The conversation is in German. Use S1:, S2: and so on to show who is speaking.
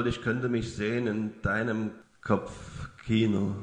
S1: weil ich könnte mich sehen in deinem Kopfkino.